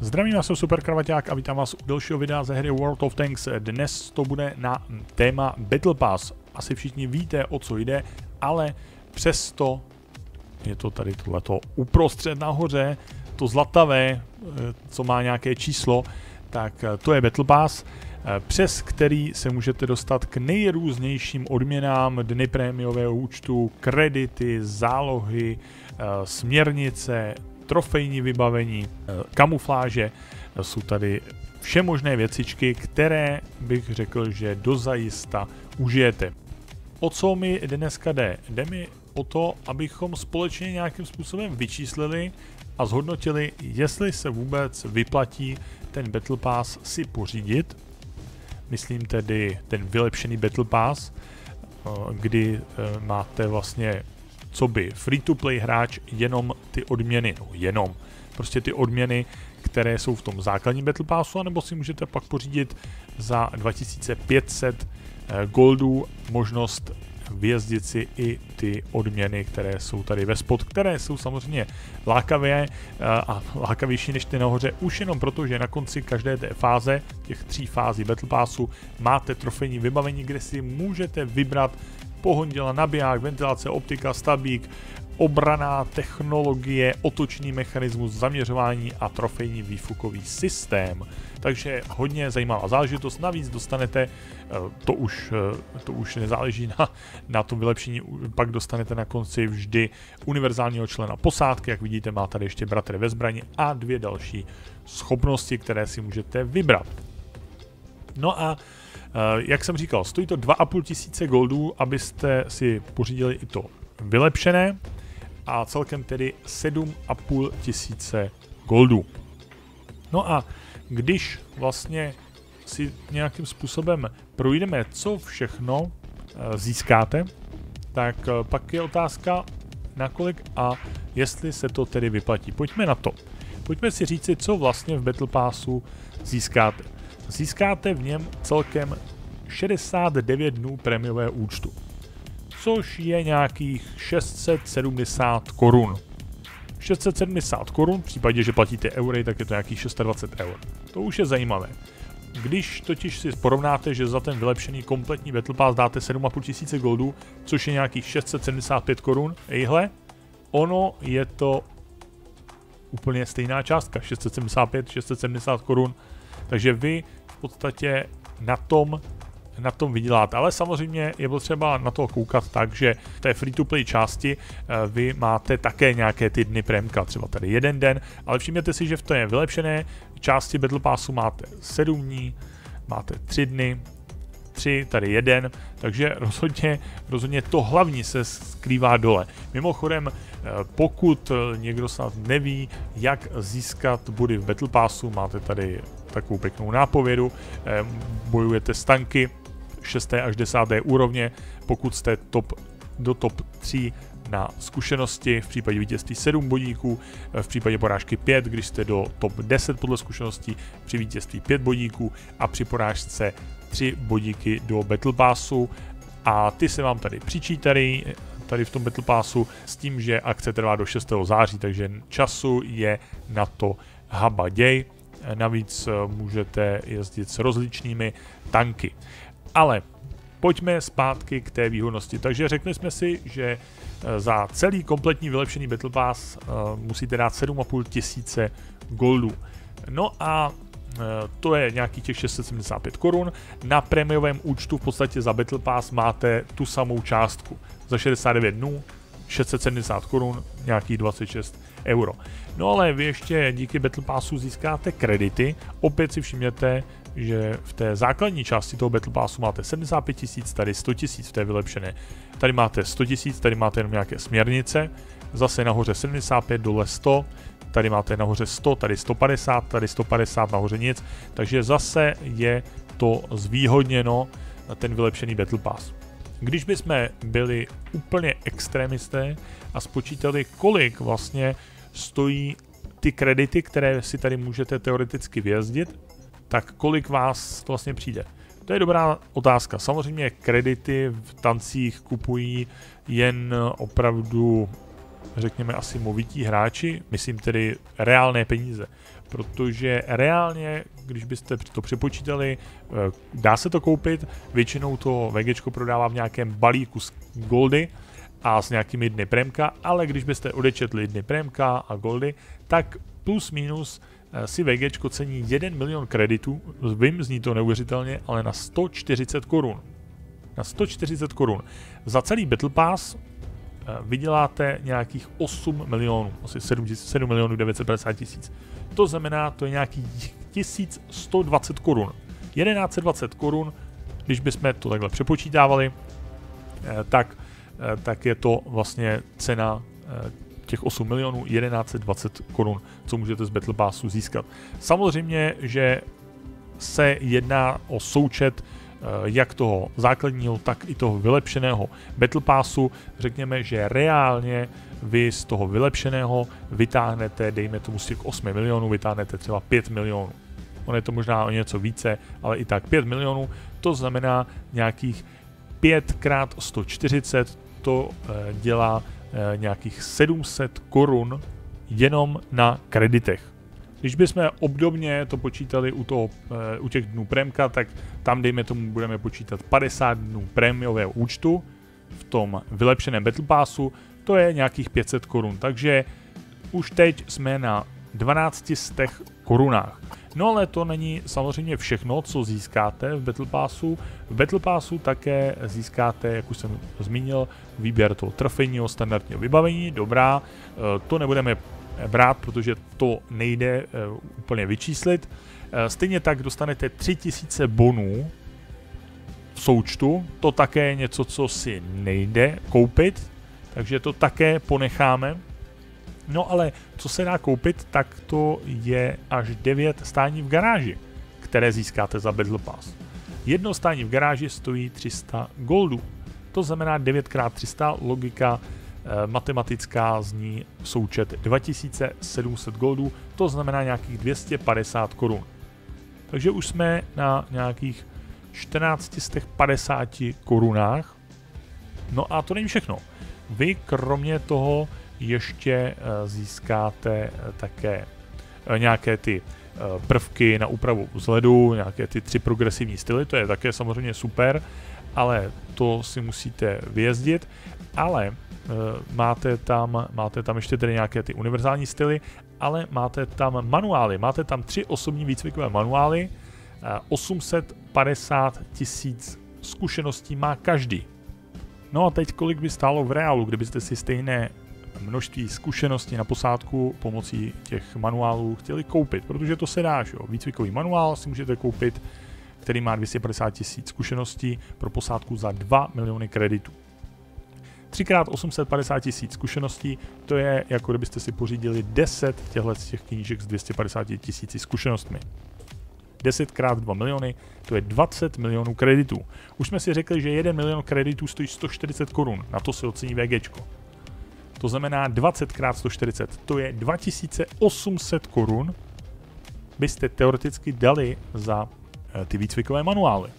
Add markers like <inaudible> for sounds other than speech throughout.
Zdravím, já jsem Super Kravaťák a vítám vás u dalšího videa ze hry World of Tanks. Dnes to bude na téma Battle Pass. Asi všichni víte, o co jde, ale přesto je to tady tohleto uprostřed nahoře, to zlatavé, eh, co má nějaké číslo, tak eh, to je Battle Pass, eh, přes který se můžete dostat k nejrůznějším odměnám dny prémiového účtu, kredity, zálohy, směrnice, trofejní vybavení, eh, kamufláže, eh, jsou tady vše možné věcičky, které bych řekl, že dozajista užijete. O co mi dneska jde? Jde mi o to, abychom společně nějakým způsobem vyčíslili a zhodnotili, jestli se vůbec vyplatí ten Battle Pass si pořídit. Myslím tedy ten vylepšený Battle Pass, eh, kdy máte vlastně co by free-to-play hráč jenom ty odměny, no jenom, prostě ty odměny, které jsou v tom základním Battle Passu, anebo si můžete pak pořídit za 2500 eh, goldů možnost vyjezdit si i ty odměny, které jsou tady ve spod, které jsou samozřejmě lákavé eh, a lákavější než ty nahoře, už jenom proto, že na konci každé té fáze, těch tří fází Battle Passu, máte trofejní vybavení, kde si můžete vybrat pohonděla, nabiják, ventilace, optika, stabík, obraná technologie, otočný mechanismus, zaměřování a trofejní výfukový systém. Takže hodně zajímavá záležitost. Navíc dostanete, eh, to už, eh, to už nezáleží na, na tom vylepšení, pak dostanete na konci vždy univerzálního člena posádky, jak vidíte má tady ještě bratry ve zbrani a dvě další schopnosti, které si můžete vybrat. No a jak jsem říkal, stojí to 2,5 tisíce goldů, abyste si pořídili i to vylepšené a celkem tedy 7,5 tisíce goldů. No a když vlastně si nějakým způsobem projdeme, co všechno eh, získáte, tak eh, pak je otázka, nakolik a jestli se to tedy vyplatí. Pojďme na to. Pojďme si říci, co vlastně v Battle Passu získáte. Získáte v něm celkem 69 dnů prémiového účtu, což je nějakých 670 korun. 670 korun, v případě, že platíte eury, tak je to nějakých 620 eur. To už je zajímavé. Když totiž si porovnáte, že za ten vylepšený kompletní Battle Pass dáte 7,5 tisíce goldů, což je nějakých 675 korun, ejhle, ono je to úplně stejná částka, 675, 670 korun, takže vy podstatě na tom na tom vydělat. Ale samozřejmě je potřeba na to koukat tak, že v té free-to-play části eh, vy máte také nějaké ty dny premka, třeba tady jeden den, ale všimněte si, že v té vylepšené části Battle Passu máte 7 dní, máte 3 dny, 3, tady jeden, takže <laughs> rozhodně, rozhodně to hlavní se skrývá dole. Mimochodem, eh, pokud někdo snad neví, jak získat body v Battle Passu, máte tady takovou pěknou nápovědu, eh, bojujete s tanky, 6. až 10. úrovně, pokud jste top, do top 3 na zkušenosti, v případě vítězství 7 bodíků, v případě porážky 5, když jste do top 10 podle zkušeností, při vítězství 5 bodíků a při porážce 3 bodíky do Battle Passu a ty se vám tady přičítají tady v tom Battle Passu s tím, že akce trvá do 6. září, takže času je na to habaděj. Navíc eh, můžete jezdit s rozličnými tanky. Ale pojďme zpátky k té výhodnosti. Takže řekli jsme si, že eh, za celý kompletní vylepšený Battle Pass musíte dát 7,5 tisíce goldů. No a to je nějakých těch 675 korun. Na prémiovém účtu v podstatě za Battle Pass máte tu samou částku. Za 69 dnů 670 korun, nějakých 26 euro. No ale vy ještě díky Battle Passu získáte kredity. Opět si všimněte, že v té základní části toho Battle Passu máte 75 tisíc, tady 100 tisíc v té vylepšené. Tady máte 100 tisíc, tady máte jenom nějaké směrnice, zase nahoře 75, dole 100, tady máte nahoře 100, tady 150, tady 150, nahoře nic, takže zase je to zvýhodněno ten vylepšený Battle Pass. Když bychom byli úplně extrémisté a spočítali, kolik vlastně stojí ty kredity, které si tady můžete teoreticky vyjezdit, tak kolik vás to vlastně přijde? To je dobrá otázka. Samozřejmě kredity v tancích kupují jen opravdu, řekněme, asi movití hráči, myslím tedy reálné peníze. Protože reálně, když byste to přepočítali, eh, dá se to koupit, většinou to VG prodává v nějakém balíku z Goldy a s nějakými dny premka, ale když byste odečetli dny premka a Goldy, tak plus minus eh, si VG cení 1 milion kreditů, vím, zní to neuvěřitelně, ale na 140 korun. Na 140 korun. Za celý Battle Pass vyděláte nějakých 8 milionů, asi 7, 7 milionů 950 tisíc. To znamená, to je nějaký 1120 korun. 1120 korun, když bychom to takhle přepočítávali, eh, tak, eh, tak je to vlastně cena těch 8 milionů 1120 korun, co můžete z Battle Passu získat. Samozřejmě, že se jedná o součet Eh, jak toho základního, tak i toho vylepšeného Battle Passu. Řekněme, že reálně vy z toho vylepšeného vytáhnete, dejme tomu z těch 8 milionů, vytáhnete třeba 5 milionů. On je to možná o něco více, ale i tak 5 milionů, to znamená nějakých 5 krát 140, to eh, dělá eh, nějakých 700 korun jenom na kreditech. Když bychom obdobně to počítali u, toho, eh, u těch dnů Premka, tak tam dejme tomu budeme počítat 50 dnů prémiového účtu v tom vylepšeném Battle Passu, to je nějakých 500 korun, takže už teď jsme na 1200 korunách. No ale to není samozřejmě všechno, co získáte v Battle Passu. V Battle Passu také získáte, jak už jsem zmínil, výběr toho trofejního standardního vybavení, dobrá, eh, to nebudeme brát, protože to nejde uh, úplně vyčíslit. Uh, stejně tak dostanete 3000 bonů v součtu, to také je něco, co si nejde koupit, takže to také ponecháme. No ale co se dá koupit, tak to je až 9 stání v garáži, které získáte za Battle Pass. Jedno stání v garáži stojí 300 goldů. To znamená 9x300 logika Eh, matematická zní součet 2700 goldů, to znamená nějakých 250 korun. Takže už jsme na nějakých 1450 korunách. No a to není všechno. Vy kromě toho ještě eh, získáte eh, také nějaké ty prvky na úpravu vzhledu, nějaké ty tři progresivní styly, to je také samozřejmě super, ale to si musíte vyjezdit, ale Eh, máte tam, máte tam ještě tedy nějaké ty univerzální styly, ale máte tam manuály, máte tam tři osobní výcvikové manuály, 850 tisíc zkušeností má každý. No a teď kolik by stálo v reálu, kdybyste si stejné množství zkušeností na posádku pomocí těch manuálů chtěli koupit, protože to se dá, jo. Výcvikový manuál si můžete koupit, který má 250 tisíc zkušeností pro posádku za 2 miliony kreditů. 3x850 tisíc zkušeností, to je jako kdybyste si pořídili 10 těchto těch knížek s 250 tisíci zkušenostmi. 10 x 2 miliony, to je 20 milionů kreditů. Už jsme si řekli, že 1 milion kreditů stojí 140 korun, na to se ocení VG. To znamená 20 x 140, to je 2800 korun, byste teoreticky dali za ty výcvikové manuály.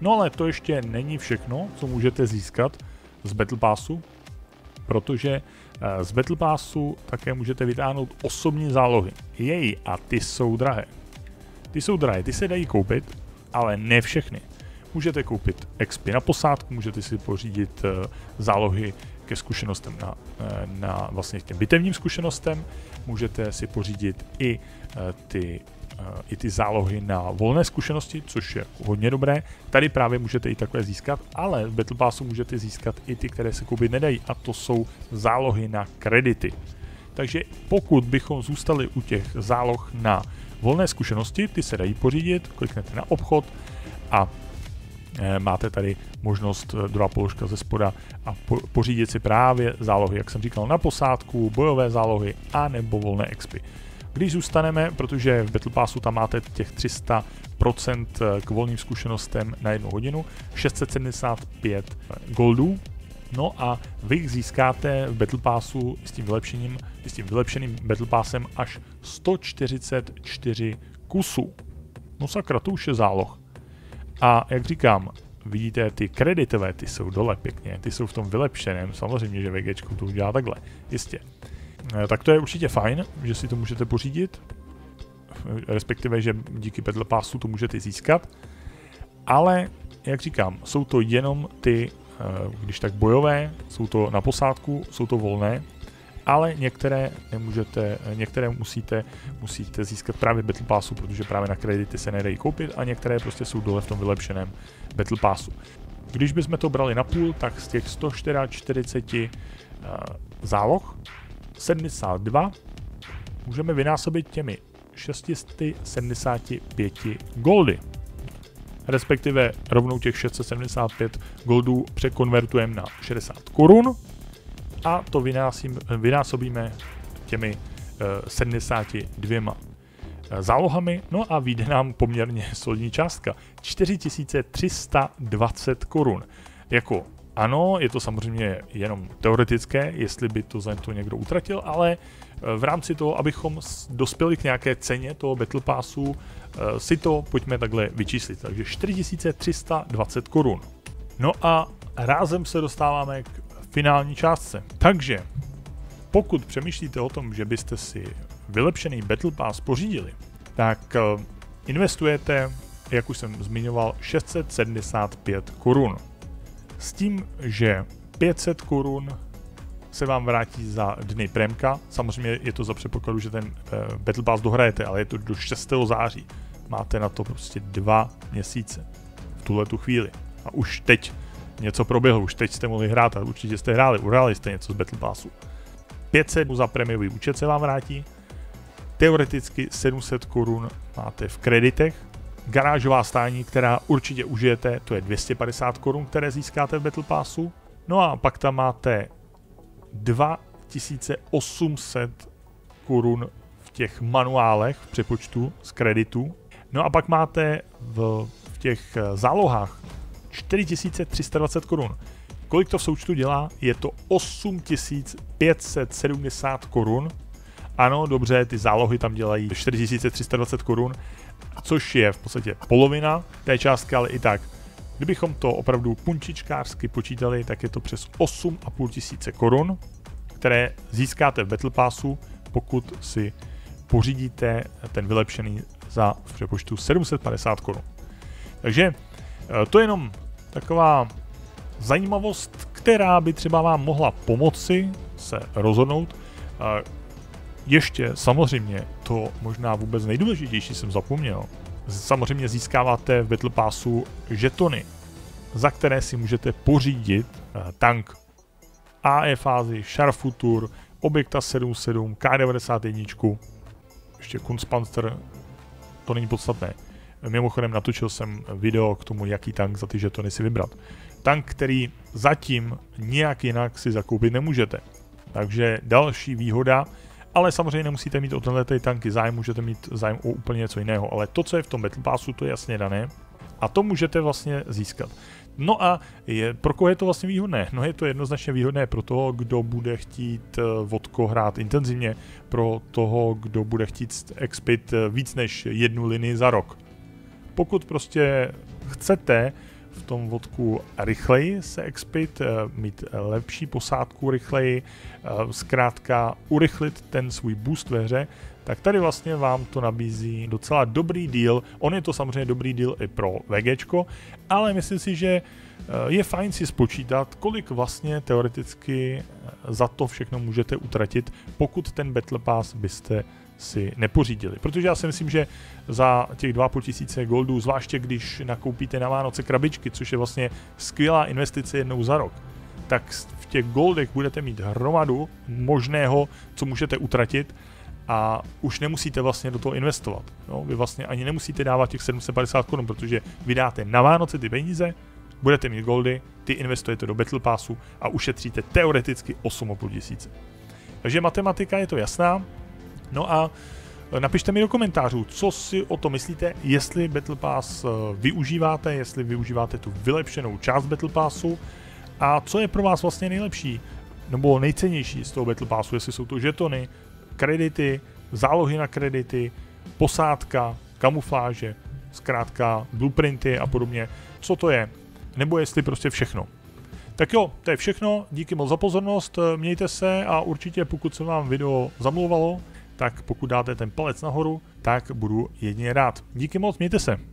No ale to ještě není všechno, co můžete získat z Battle Passu, protože eh, z Battle Passu také můžete vytáhnout osobní zálohy. Jej, a ty jsou drahé. Ty jsou drahé, ty se dají koupit, ale ne všechny. Můžete koupit XP na posádku, můžete si pořídit uh, zálohy ke zkušenostem na, na vlastně těm bitevním zkušenostem, můžete si pořídit i ty i ty zálohy na volné zkušenosti, což je hodně dobré. Tady právě můžete i takové získat, ale v Battle Passu můžete získat i ty, které se koupit nedají, a to jsou zálohy na kredity. Takže pokud bychom zůstali u těch záloh na volné zkušenosti, ty se dají pořídit, kliknete na obchod a e, máte tady možnost e, druhá položka ze spoda a po, pořídit si právě zálohy, jak jsem říkal, na posádku, bojové zálohy a nebo volné expy. Když zůstaneme, protože v Battle Passu tam máte těch 300% k volným zkušenostem na jednu hodinu, 675 goldů, No a vy získáte v Battle Passu s tím vylepšením, s tím vylepšeným Battle Passem až 144 kusů. No sakra, to už je záloh. A jak říkám, vidíte, ty kreditové, ty jsou dole pěkně, ty jsou v tom vylepšeném, samozřejmě, že VG to udělá takhle, jistě. Eh, tak to je určitě fajn, že si to můžete pořídit. respektive, že díky Battle Passu to můžete získat. Ale, jak říkám, jsou to jenom ty, eh, když tak bojové, jsou to na posádku, jsou to volné, ale některé nemůžete, některé musíte, musíte získat právě Battle Passu, protože právě na kredity se nedají koupit a některé prostě jsou dole v tom vylepšeném Battle Passu. Když bychom to brali na půl, tak z těch 144 uh, záloh 72 můžeme vynásobit těmi 675 goldy. Respektive rovnou těch 675 goldů překonvertujeme na 60 korun a to vynásobíme těmi 72 eh, zálohami, no a vyjde nám poměrně solidní částka. 4320 korun. Jako ano, je to samozřejmě jenom teoretické, jestli by to za to někdo utratil, ale eh, v rámci toho, abychom dospěli k nějaké ceně toho Battle Passu, eh, si to pojďme takhle vyčíslit. Takže 4320 korun. No a rázem se dostáváme k finální částce. Takže pokud přemýšlíte o tom, že byste si vylepšený Battle Pass pořídili, tak eh, investujete, jak už jsem zmiňoval, 675 korun. S tím, že 500 korun se vám vrátí za dny Premka. Samozřejmě je to za předpokladu, že ten uh, Battle Pass dohrajete, ale je to do 6. září. Máte na to prostě dva měsíce v tuhle tu chvíli. A už teď něco proběhlo, už teď jste mohli hrát a určitě jste hráli, uhráli jste něco z Battle Passu. 500 za prémiový účet se vám vrátí, teoreticky 700 korun máte v kreditech, garážová stání, která určitě užijete, to je 250 korun, které získáte v Battle Passu, no a pak tam máte 2800 korun v těch manuálech v přepočtu z kreditu, no a pak máte v, v těch zálohách 4320 korun. Kolik to v součtu dělá? Je to 8570 korun. Ano, dobře, ty zálohy tam dělají 4320 korun, což je v podstatě polovina té částky, ale i tak. Kdybychom to opravdu punčičkářsky počítali, tak je to přes 8,5 tisíce korun, které získáte v Battle Passu, pokud si pořídíte ten vylepšený za v přepočtu 750 korun. Takže eh, to je jenom taková zajímavost, která by třeba vám mohla pomoci se rozhodnout. Ještě samozřejmě to možná vůbec nejdůležitější jsem zapomněl. Samozřejmě získáváte v Battle Passu žetony, za které si můžete pořídit eh, tank AE fázi, Sharfutur, Objekta 77, K91, ještě Kunstpanzer, to není podstatné. Mimochodem natočil jsem video k tomu, jaký tank za ty žetony si vybrat. Tank, který zatím nijak jinak si zakoupit nemůžete. Takže další výhoda, ale samozřejmě nemusíte mít o tenhle tanky zájem, můžete mít zájem o úplně něco jiného, ale to, co je v tom Battle Passu, to je jasně dané a to můžete vlastně získat. No a je, pro koho je to vlastně výhodné? No je to jednoznačně výhodné pro toho, kdo bude chtít eh, vodko hrát intenzivně, pro toho, kdo bude chtít expit eh, víc než jednu linii za rok. Pokud prostě chcete v tom vodku rychleji se expit, eh, mít lepší posádku rychleji, eh, zkrátka urychlit ten svůj boost ve hře, tak tady vlastně vám to nabízí docela dobrý deal. On je to samozřejmě dobrý deal i pro VGčko, ale myslím si, že eh, je fajn si spočítat, kolik vlastně teoreticky za to všechno můžete utratit, pokud ten Battle Pass byste si nepořídili. Protože já si myslím, že za těch 2,5 tisíce goldů, zvláště když nakoupíte na Vánoce krabičky, což je vlastně skvělá investice jednou za rok, tak v těch goldech budete mít hromadu možného, co můžete utratit a už nemusíte vlastně do toho investovat. No, vy vlastně ani nemusíte dávat těch 750 korun, protože vydáte na Vánoce ty peníze, budete mít goldy, ty investujete do Battle Passu a ušetříte teoreticky 8,5 tisíce. Takže matematika je to jasná, No a e, napište mi do komentářů, co si o to myslíte, jestli Battle Pass e, využíváte, jestli využíváte tu vylepšenou část Battle Passu a co je pro vás vlastně nejlepší nebo nejcennější z toho Battle Passu, jestli jsou to žetony, kredity, zálohy na kredity, posádka, kamufláže, zkrátka blueprinty a podobně, co to je, nebo jestli prostě všechno. Tak jo, to je všechno, díky moc za pozornost, mějte se a určitě pokud se vám video zamlouvalo, tak pokud dáte ten palec nahoru, tak budu jedině rád. Díky moc, mějte se.